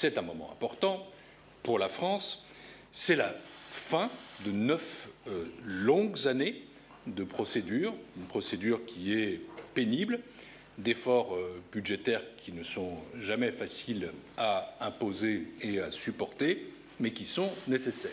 C'est un moment important pour la France. C'est la fin de neuf euh, longues années de procédure, une procédure qui est pénible, d'efforts euh, budgétaires qui ne sont jamais faciles à imposer et à supporter, mais qui sont nécessaires.